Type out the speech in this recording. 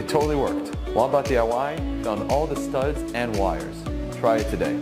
It totally worked. Wombat DIY found all the studs and wires. Try it today.